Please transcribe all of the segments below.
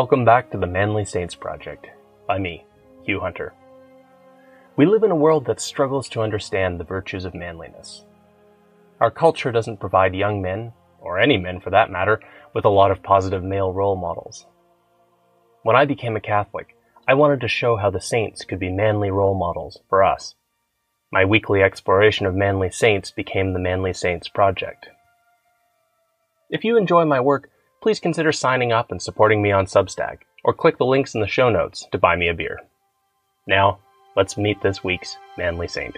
Welcome back to the Manly Saints Project by me, Hugh Hunter. We live in a world that struggles to understand the virtues of manliness. Our culture doesn't provide young men, or any men for that matter, with a lot of positive male role models. When I became a Catholic, I wanted to show how the saints could be manly role models for us. My weekly exploration of manly saints became the Manly Saints Project. If you enjoy my work, please consider signing up and supporting me on Substack, or click the links in the show notes to buy me a beer. Now, let's meet this week's Manly Saint.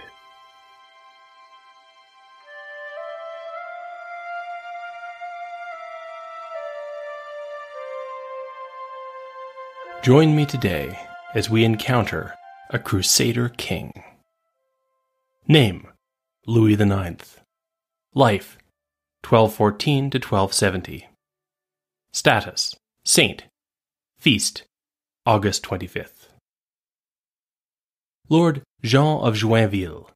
Join me today as we encounter a Crusader king. Name Louis IX. Life 1214 to 1270. Status Saint. Feast August 25th. Lord Jean of Joinville,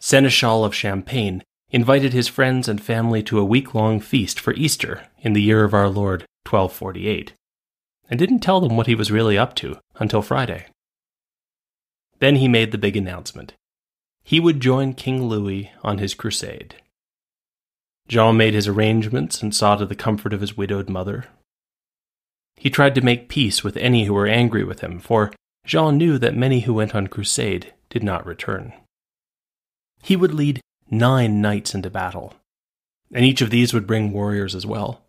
Seneschal of Champagne, invited his friends and family to a week long feast for Easter in the year of our Lord 1248, and didn't tell them what he was really up to until Friday. Then he made the big announcement. He would join King Louis on his crusade. Jean made his arrangements and saw to the comfort of his widowed mother, he tried to make peace with any who were angry with him, for Jean knew that many who went on crusade did not return. He would lead nine knights into battle, and each of these would bring warriors as well.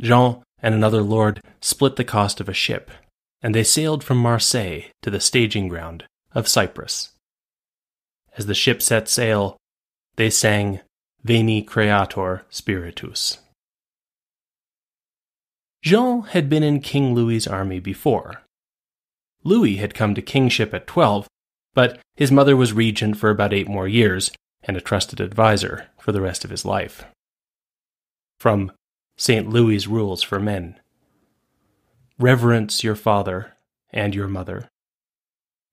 Jean and another lord split the cost of a ship, and they sailed from Marseille to the staging ground of Cyprus. As the ship set sail, they sang Veni Creator Spiritus. Jean had been in King Louis's army before. Louis had come to kingship at 12, but his mother was regent for about eight more years and a trusted adviser for the rest of his life. From St. Louis's Rules for Men Reverence your father and your mother.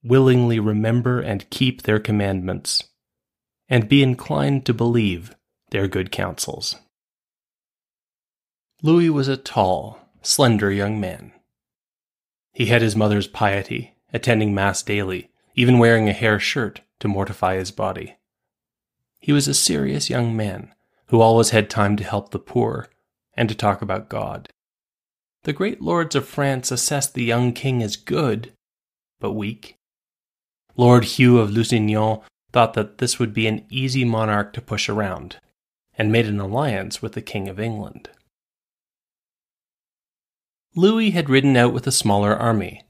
Willingly remember and keep their commandments, and be inclined to believe their good counsels. Louis was a tall, slender young man. He had his mother's piety, attending Mass daily, even wearing a hair shirt to mortify his body. He was a serious young man who always had time to help the poor and to talk about God. The great lords of France assessed the young king as good, but weak. Lord Hugh of Lusignan thought that this would be an easy monarch to push around, and made an alliance with the King of England. Louis had ridden out with a smaller army.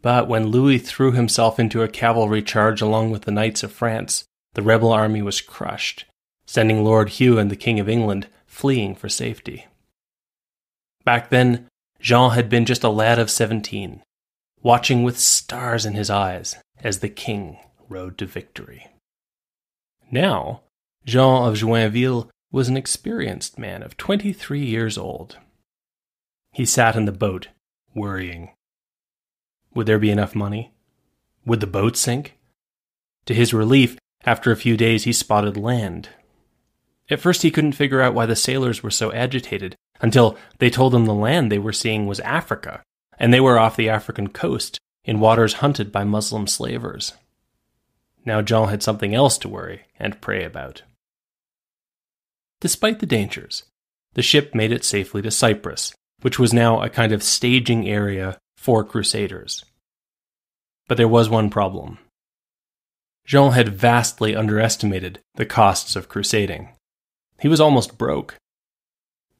But when Louis threw himself into a cavalry charge along with the knights of France, the rebel army was crushed, sending Lord Hugh and the King of England fleeing for safety. Back then, Jean had been just a lad of seventeen, watching with stars in his eyes as the king rode to victory. Now, Jean of Joinville was an experienced man of twenty three years old. He sat in the boat, worrying. Would there be enough money? Would the boat sink? To his relief, after a few days, he spotted land. At first, he couldn't figure out why the sailors were so agitated until they told him the land they were seeing was Africa, and they were off the African coast in waters hunted by Muslim slavers. Now Jean had something else to worry and pray about. Despite the dangers, the ship made it safely to Cyprus, which was now a kind of staging area for crusaders. But there was one problem. Jean had vastly underestimated the costs of crusading. He was almost broke.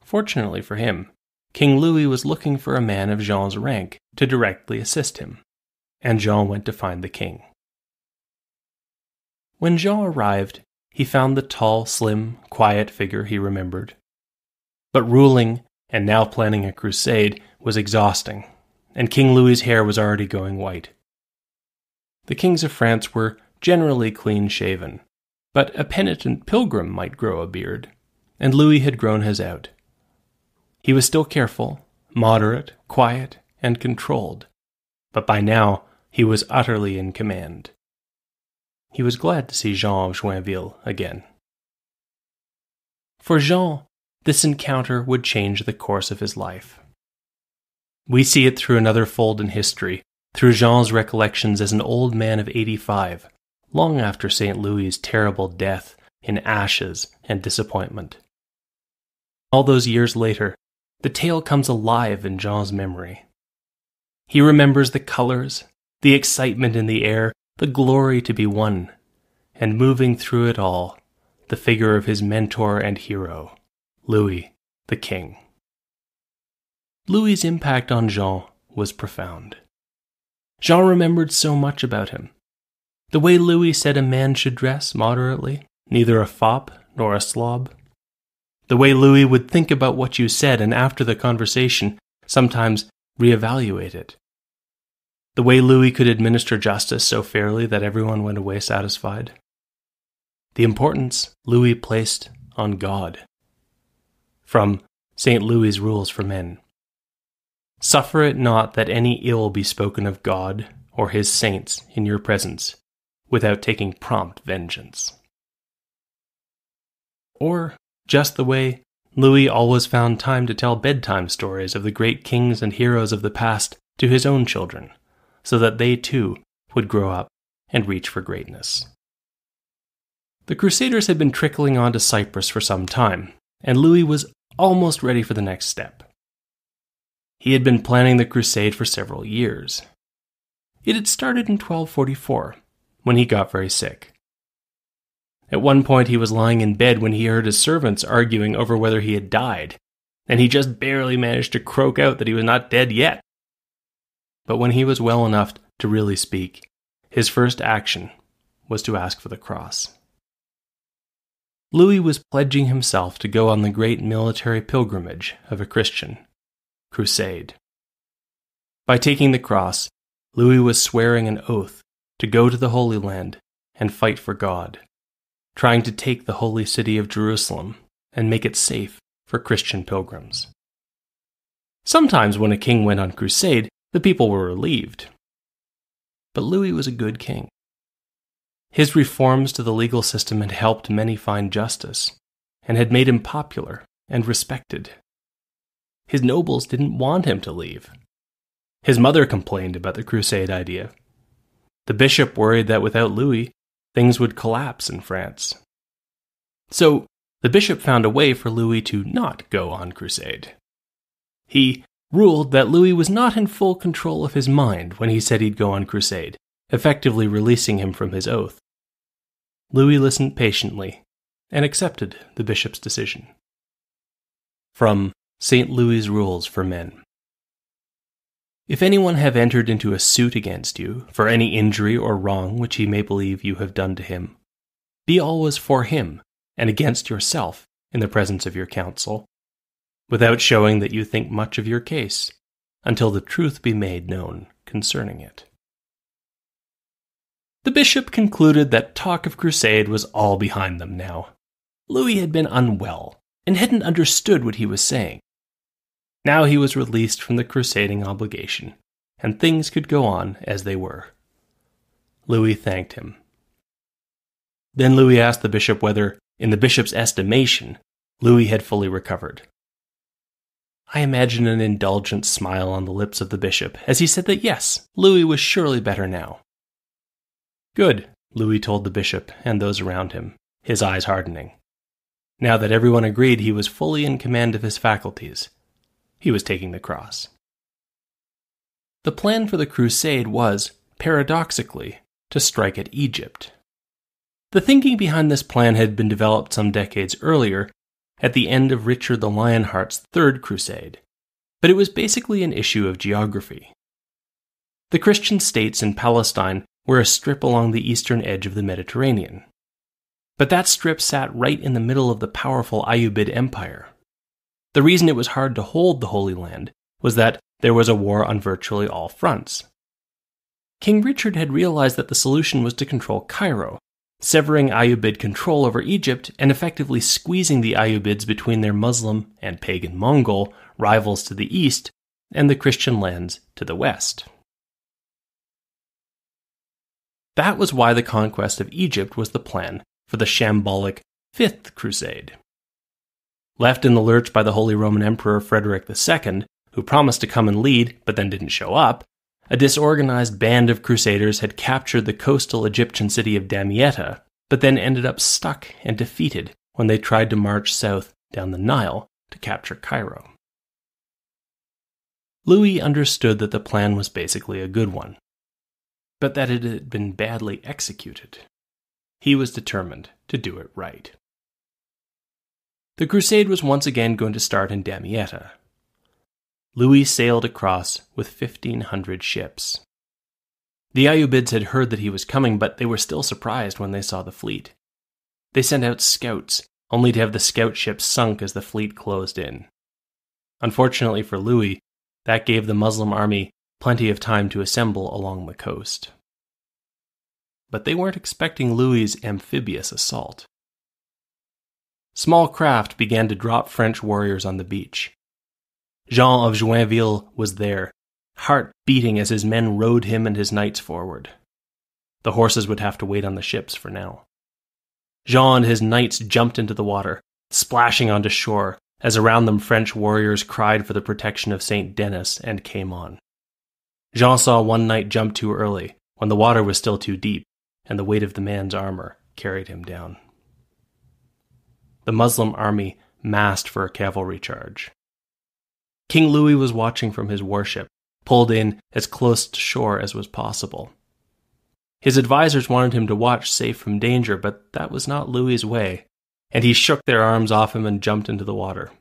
Fortunately for him, King Louis was looking for a man of Jean's rank to directly assist him, and Jean went to find the king. When Jean arrived, he found the tall, slim, quiet figure he remembered. But ruling and now planning a crusade was exhausting, and King Louis's hair was already going white. The kings of France were generally clean shaven, but a penitent pilgrim might grow a beard, and Louis had grown his out. He was still careful, moderate, quiet, and controlled, but by now he was utterly in command. He was glad to see Jean of Joinville again. For Jean, this encounter would change the course of his life. We see it through another fold in history, through Jean's recollections as an old man of 85, long after St. Louis's terrible death in ashes and disappointment. All those years later, the tale comes alive in Jean's memory. He remembers the colors, the excitement in the air, the glory to be won, and moving through it all, the figure of his mentor and hero, Louis the King. Louis's impact on Jean was profound. Jean remembered so much about him. The way Louis said a man should dress moderately, neither a fop nor a slob. The way Louis would think about what you said and after the conversation, sometimes reevaluate it. The way Louis could administer justice so fairly that everyone went away satisfied. The importance Louis placed on God. From St. Louis's Rules for Men. Suffer it not that any ill be spoken of God or his saints in your presence, without taking prompt vengeance. Or just the way Louis always found time to tell bedtime stories of the great kings and heroes of the past to his own children, so that they too would grow up and reach for greatness. The Crusaders had been trickling on to Cyprus for some time, and Louis was almost ready for the next step. He had been planning the crusade for several years. It had started in 1244, when he got very sick. At one point, he was lying in bed when he heard his servants arguing over whether he had died, and he just barely managed to croak out that he was not dead yet. But when he was well enough to really speak, his first action was to ask for the cross. Louis was pledging himself to go on the great military pilgrimage of a Christian crusade. By taking the cross, Louis was swearing an oath to go to the Holy Land and fight for God, trying to take the holy city of Jerusalem and make it safe for Christian pilgrims. Sometimes, when a king went on crusade, the people were relieved. But Louis was a good king. His reforms to the legal system had helped many find justice, and had made him popular and respected. His nobles didn't want him to leave. His mother complained about the crusade idea. The bishop worried that without Louis, things would collapse in France. So, the bishop found a way for Louis to not go on crusade. He ruled that Louis was not in full control of his mind when he said he'd go on crusade, effectively releasing him from his oath. Louis listened patiently and accepted the bishop's decision. From St. Louis's Rules for Men. If anyone have entered into a suit against you for any injury or wrong which he may believe you have done to him, be always for him and against yourself in the presence of your counsel, without showing that you think much of your case, until the truth be made known concerning it. The bishop concluded that talk of crusade was all behind them now. Louis had been unwell and hadn't understood what he was saying. Now he was released from the crusading obligation, and things could go on as they were. Louis thanked him. Then Louis asked the bishop whether, in the bishop's estimation, Louis had fully recovered. I imagine an indulgent smile on the lips of the bishop as he said that yes, Louis was surely better now. Good, Louis told the bishop and those around him, his eyes hardening. Now that everyone agreed he was fully in command of his faculties, he was taking the cross. The plan for the crusade was, paradoxically, to strike at Egypt. The thinking behind this plan had been developed some decades earlier, at the end of Richard the Lionheart's Third Crusade, but it was basically an issue of geography. The Christian states in Palestine were a strip along the eastern edge of the Mediterranean. But that strip sat right in the middle of the powerful Ayyubid Empire, the reason it was hard to hold the Holy Land was that there was a war on virtually all fronts. King Richard had realized that the solution was to control Cairo, severing Ayyubid control over Egypt and effectively squeezing the Ayyubids between their Muslim and pagan Mongol rivals to the east and the Christian lands to the west. That was why the conquest of Egypt was the plan for the shambolic Fifth Crusade. Left in the lurch by the Holy Roman Emperor Frederick II, who promised to come and lead but then didn't show up, a disorganized band of crusaders had captured the coastal Egyptian city of Damietta, but then ended up stuck and defeated when they tried to march south down the Nile to capture Cairo. Louis understood that the plan was basically a good one, but that it had been badly executed. He was determined to do it right. The crusade was once again going to start in Damietta. Louis sailed across with 1,500 ships. The Ayyubids had heard that he was coming, but they were still surprised when they saw the fleet. They sent out scouts, only to have the scout ships sunk as the fleet closed in. Unfortunately for Louis, that gave the Muslim army plenty of time to assemble along the coast. But they weren't expecting Louis's amphibious assault. Small craft began to drop French warriors on the beach. Jean of Joinville was there, heart beating as his men rowed him and his knights forward. The horses would have to wait on the ships for now. Jean and his knights jumped into the water, splashing onto shore, as around them French warriors cried for the protection of St. Denis and came on. Jean saw one knight jump too early, when the water was still too deep, and the weight of the man's armor carried him down. The Muslim army massed for a cavalry charge. King Louis was watching from his warship, pulled in as close to shore as was possible. His advisers wanted him to watch safe from danger, but that was not Louis's way and he shook their arms off him and jumped into the water.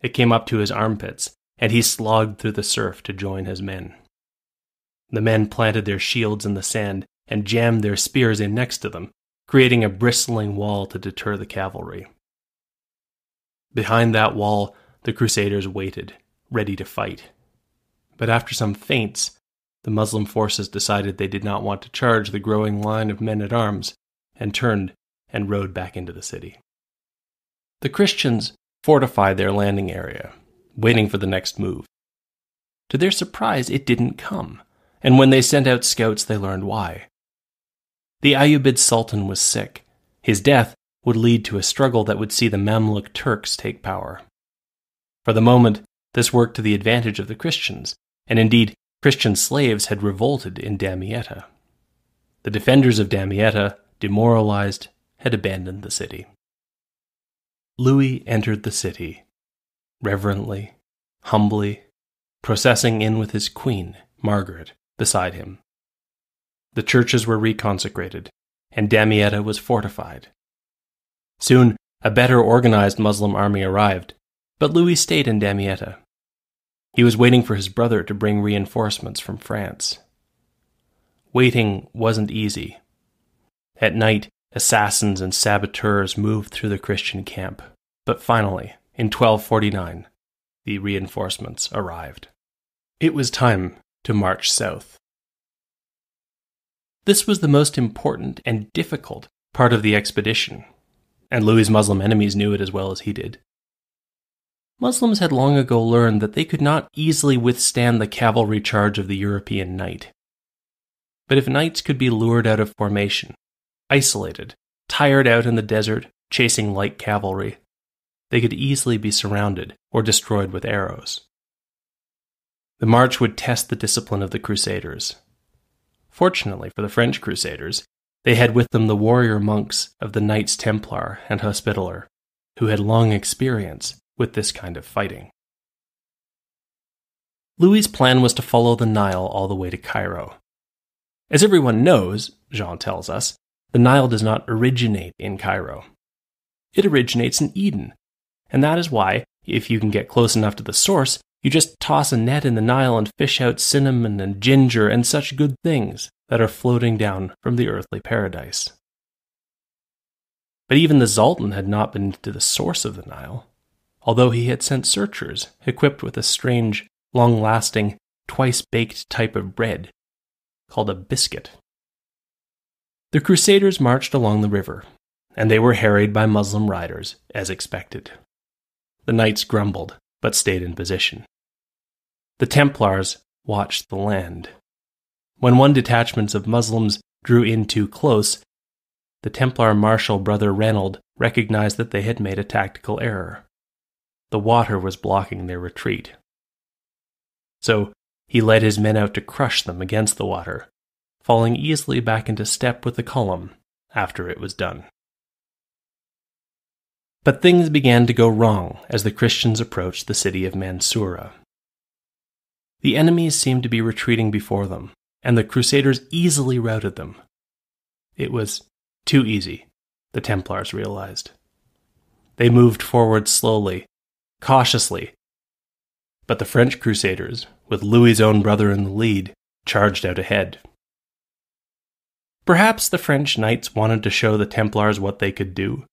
It came up to his armpits, and he slogged through the surf to join his men. The men planted their shields in the sand and jammed their spears in next to them, creating a bristling wall to deter the cavalry. Behind that wall, the Crusaders waited, ready to fight. But after some feints, the Muslim forces decided they did not want to charge the growing line of men at arms and turned and rode back into the city. The Christians fortified their landing area, waiting for the next move. To their surprise, it didn't come, and when they sent out scouts, they learned why. The Ayyubid Sultan was sick. His death would lead to a struggle that would see the Mamluk Turks take power. For the moment, this worked to the advantage of the Christians, and indeed, Christian slaves had revolted in Damietta. The defenders of Damietta, demoralized had abandoned the city. Louis entered the city, reverently, humbly, processing in with his queen, Margaret, beside him. The churches were reconsecrated, and Damietta was fortified. Soon, a better organized Muslim army arrived, but Louis stayed in Damietta. He was waiting for his brother to bring reinforcements from France. Waiting wasn't easy. At night, Assassins and saboteurs moved through the Christian camp, but finally, in 1249, the reinforcements arrived. It was time to march south. This was the most important and difficult part of the expedition, and Louis's Muslim enemies knew it as well as he did. Muslims had long ago learned that they could not easily withstand the cavalry charge of the European knight. But if knights could be lured out of formation isolated, tired out in the desert, chasing light cavalry. They could easily be surrounded or destroyed with arrows. The march would test the discipline of the Crusaders. Fortunately for the French Crusaders, they had with them the warrior monks of the Knights Templar and Hospitaller, who had long experience with this kind of fighting. Louis's plan was to follow the Nile all the way to Cairo. As everyone knows, Jean tells us, the Nile does not originate in Cairo. It originates in Eden. And that is why, if you can get close enough to the source, you just toss a net in the Nile and fish out cinnamon and ginger and such good things that are floating down from the earthly paradise. But even the Sultan had not been to the source of the Nile, although he had sent searchers equipped with a strange, long lasting, twice baked type of bread called a biscuit. The Crusaders marched along the river, and they were harried by Muslim riders, as expected. The knights grumbled, but stayed in position. The Templars watched the land. When one detachment of Muslims drew in too close, the Templar Marshal Brother Reynold recognized that they had made a tactical error. The water was blocking their retreat. so he led his men out to crush them against the water, falling easily back into step with the column after it was done. But things began to go wrong as the Christians approached the city of Mansoura. The enemies seemed to be retreating before them, and the Crusaders easily routed them. It was too easy, the Templars realized. They moved forward slowly, cautiously, but the French Crusaders, with Louis's own brother in the lead, charged out ahead. Perhaps the French knights wanted to show the Templars what they could do.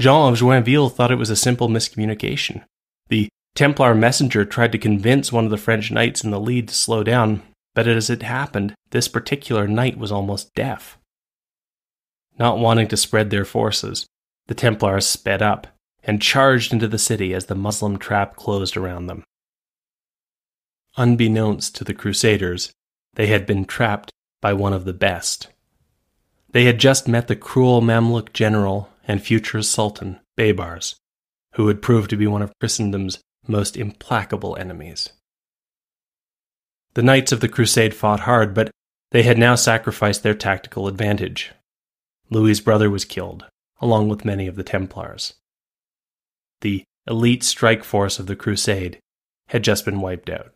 Jean of Joinville thought it was a simple miscommunication. The Templar messenger tried to convince one of the French knights in the lead to slow down, but as it happened, this particular knight was almost deaf. Not wanting to spread their forces, the Templars sped up and charged into the city as the Muslim trap closed around them. Unbeknownst to the Crusaders, they had been trapped by one of the best. They had just met the cruel Mamluk general and future Sultan, Baybars, who would prove to be one of Christendom's most implacable enemies. The knights of the crusade fought hard, but they had now sacrificed their tactical advantage. Louis's brother was killed, along with many of the Templars. The elite strike force of the crusade had just been wiped out.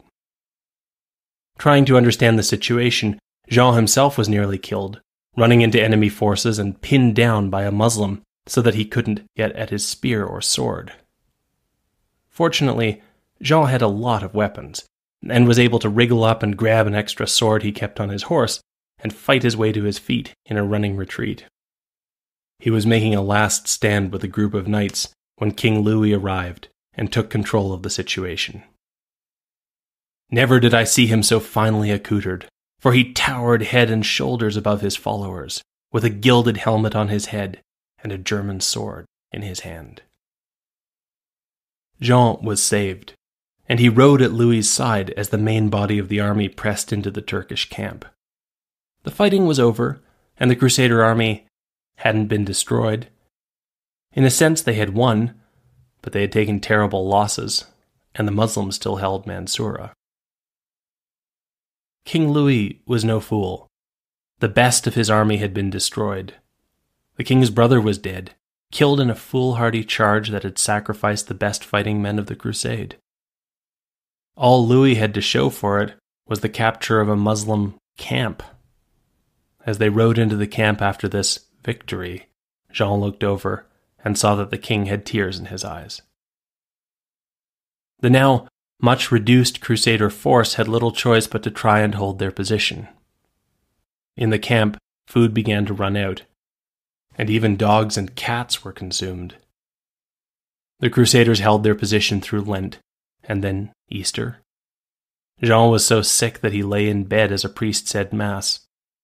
Trying to understand the situation, Jean himself was nearly killed, running into enemy forces and pinned down by a Muslim so that he couldn't get at his spear or sword. Fortunately, Jean had a lot of weapons, and was able to wriggle up and grab an extra sword he kept on his horse and fight his way to his feet in a running retreat. He was making a last stand with a group of knights when King Louis arrived and took control of the situation. Never did I see him so finely accoutred, for he towered head and shoulders above his followers, with a gilded helmet on his head and a German sword in his hand. Jean was saved, and he rode at Louis's side as the main body of the army pressed into the Turkish camp. The fighting was over, and the Crusader army hadn't been destroyed. In a sense, they had won, but they had taken terrible losses, and the Muslims still held Mansoura. King Louis was no fool. The best of his army had been destroyed. The king's brother was dead, killed in a foolhardy charge that had sacrificed the best fighting men of the crusade. All Louis had to show for it was the capture of a Muslim camp. As they rode into the camp after this victory, Jean looked over and saw that the king had tears in his eyes. The now much reduced Crusader force had little choice but to try and hold their position. In the camp, food began to run out, and even dogs and cats were consumed. The Crusaders held their position through Lent, and then Easter. Jean was so sick that he lay in bed as a priest said Mass,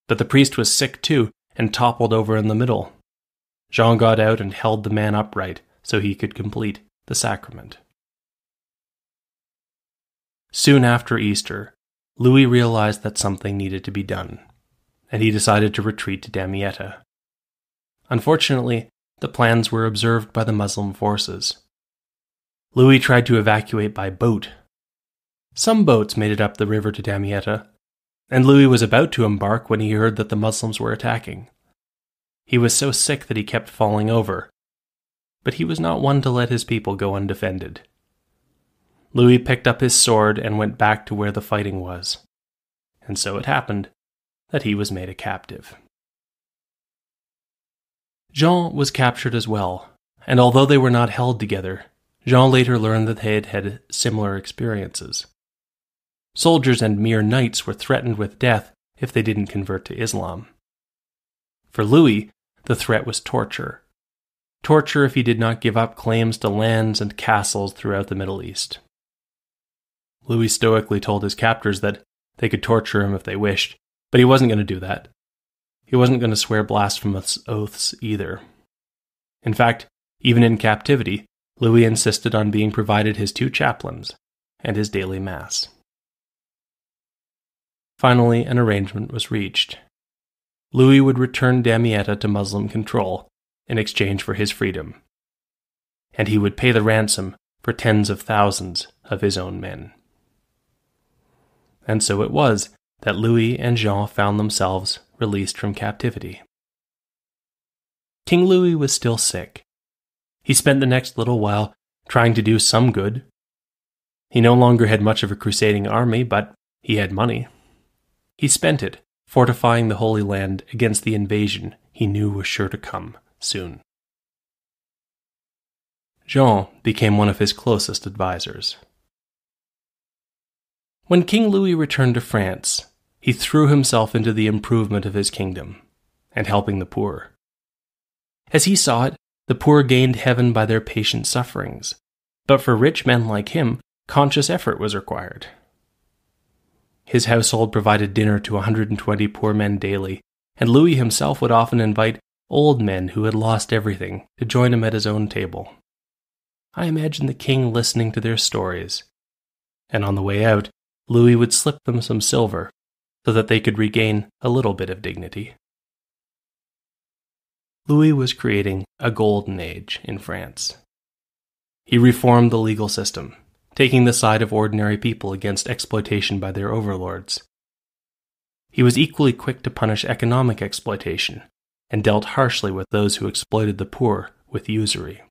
but the priest was sick too and toppled over in the middle. Jean got out and held the man upright so he could complete the sacrament. Soon after Easter, Louis realized that something needed to be done, and he decided to retreat to Damietta. Unfortunately, the plans were observed by the Muslim forces. Louis tried to evacuate by boat. Some boats made it up the river to Damietta, and Louis was about to embark when he heard that the Muslims were attacking. He was so sick that he kept falling over, but he was not one to let his people go undefended. Louis picked up his sword and went back to where the fighting was. And so it happened that he was made a captive. Jean was captured as well, and although they were not held together, Jean later learned that they had had similar experiences. Soldiers and mere knights were threatened with death if they didn't convert to Islam. For Louis, the threat was torture. Torture if he did not give up claims to lands and castles throughout the Middle East. Louis stoically told his captors that they could torture him if they wished, but he wasn't going to do that. He wasn't going to swear blasphemous oaths either. In fact, even in captivity, Louis insisted on being provided his two chaplains and his daily mass. Finally, an arrangement was reached. Louis would return Damietta to Muslim control in exchange for his freedom, and he would pay the ransom for tens of thousands of his own men. and so it was that Louis and Jean found themselves released from captivity. King Louis was still sick. He spent the next little while trying to do some good. He no longer had much of a crusading army, but he had money. He spent it fortifying the Holy Land against the invasion he knew was sure to come soon. Jean became one of his closest advisers. When King Louis returned to France, he threw himself into the improvement of his kingdom and helping the poor. As he saw it, the poor gained heaven by their patient sufferings, but for rich men like him, conscious effort was required. His household provided dinner to 120 poor men daily, and Louis himself would often invite old men who had lost everything to join him at his own table. I imagine the king listening to their stories, and on the way out, Louis would slip them some silver so that they could regain a little bit of dignity. Louis was creating a golden age in France. He reformed the legal system, taking the side of ordinary people against exploitation by their overlords. He was equally quick to punish economic exploitation and dealt harshly with those who exploited the poor with usury.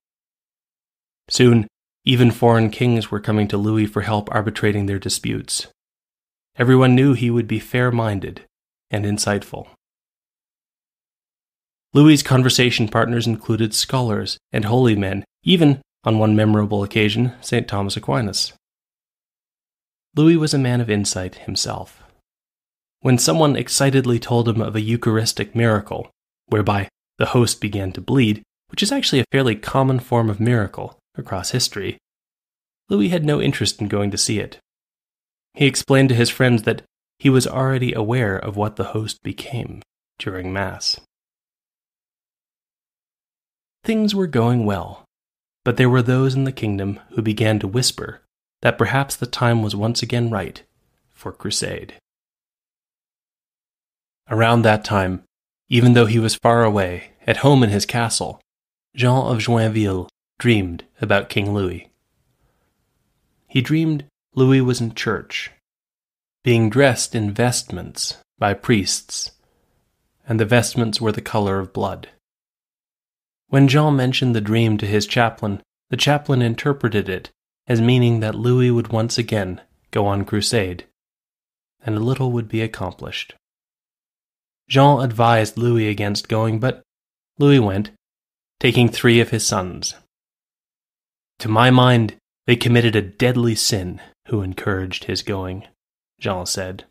Soon, even foreign kings were coming to Louis for help arbitrating their disputes. Everyone knew he would be fair minded and insightful. Louis's conversation partners included scholars and holy men, even, on one memorable occasion, St. Thomas Aquinas. Louis was a man of insight himself. When someone excitedly told him of a Eucharistic miracle, whereby the host began to bleed, which is actually a fairly common form of miracle across history, Louis had no interest in going to see it. He explained to his friends that he was already aware of what the host became during Mass. Things were going well, but there were those in the kingdom who began to whisper that perhaps the time was once again right for crusade. Around that time, even though he was far away, at home in his castle, Jean of Joinville dreamed about King Louis. He dreamed Louis was in church, being dressed in vestments by priests, and the vestments were the color of blood. When Jean mentioned the dream to his chaplain, the chaplain interpreted it as meaning that Louis would once again go on crusade, and a little would be accomplished. Jean advised Louis against going, but Louis went, taking three of his sons. To my mind, they committed a deadly sin who encouraged his going, Jean said.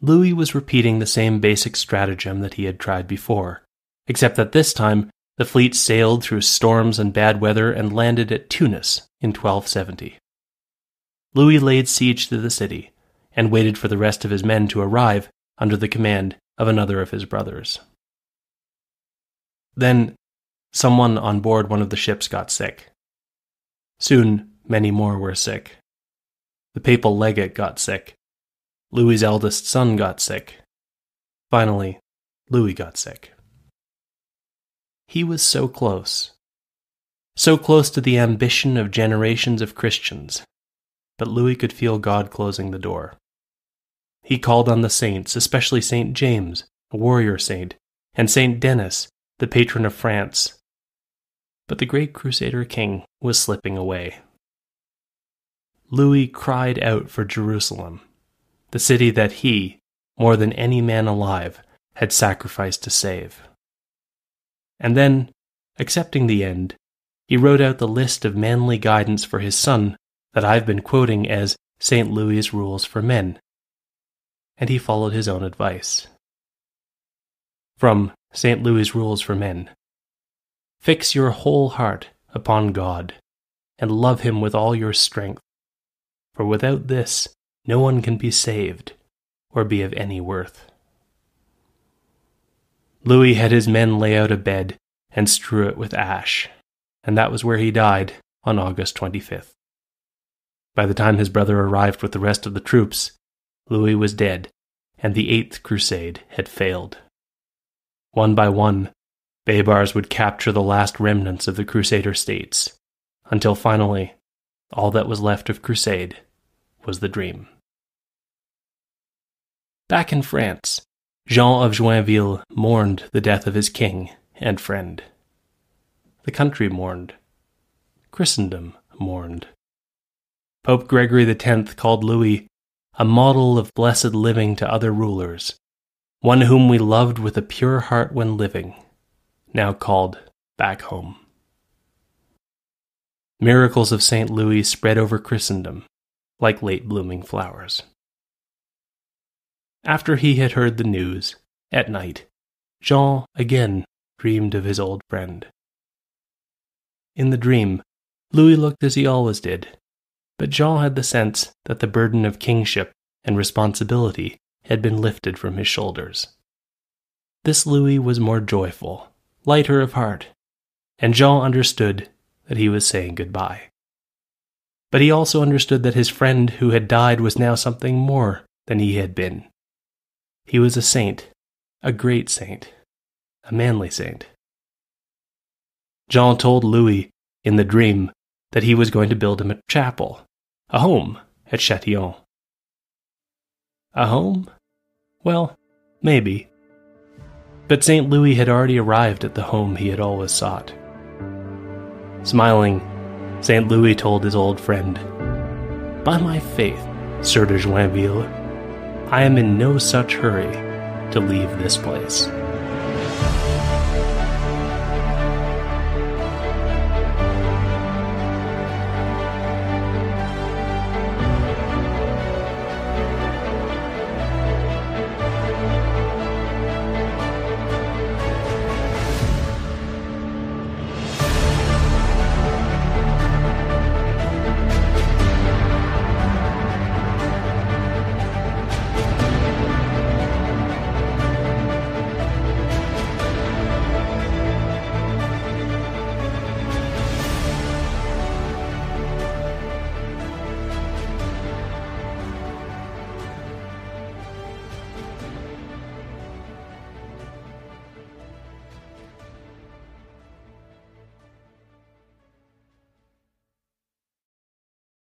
Louis was repeating the same basic stratagem that he had tried before except that this time the fleet sailed through storms and bad weather and landed at Tunis in 1270. Louis laid siege to the city and waited for the rest of his men to arrive under the command of another of his brothers. Then, someone on board one of the ships got sick. Soon, many more were sick. The papal legate got sick. Louis's eldest son got sick. Finally, Louis got sick. He was so close. So close to the ambition of generations of Christians. But Louis could feel God closing the door. He called on the saints, especially St. James, a warrior saint, and St. Denis, the patron of France. But the great Crusader king was slipping away. Louis cried out for Jerusalem, the city that he, more than any man alive, had sacrificed to save. And then, accepting the end, he wrote out the list of manly guidance for his son that I've been quoting as St. Louis's Rules for Men. And he followed his own advice. From St. Louis's Rules for Men Fix your whole heart upon God, and love him with all your strength. For without this, no one can be saved or be of any worth. Louis had his men lay out a bed and strew it with ash, and that was where he died on August 25th. By the time his brother arrived with the rest of the troops, Louis was dead, and the Eighth Crusade had failed. One by one, Baybars would capture the last remnants of the Crusader states, until finally, all that was left of Crusade was the dream. Back in France, Jean of Joinville mourned the death of his king and friend. The country mourned. Christendom mourned. Pope Gregory X called Louis a model of blessed living to other rulers, one whom we loved with a pure heart when living, now called back home. Miracles of St. Louis spread over Christendom like late blooming flowers. After he had heard the news, at night, Jean again dreamed of his old friend. In the dream, Louis looked as he always did, but Jean had the sense that the burden of kingship and responsibility had been lifted from his shoulders. This Louis was more joyful, lighter of heart, and Jean understood that he was saying goodbye. But he also understood that his friend who had died was now something more than he had been. He was a saint, a great saint, a manly saint. Jean told Louis in the dream that he was going to build him a chapel, a home at Châtillon. A home? Well, maybe. But St. Louis had already arrived at the home he had always sought. Smiling, St. Louis told his old friend, By my faith, Sieur de Joinville, I am in no such hurry to leave this place.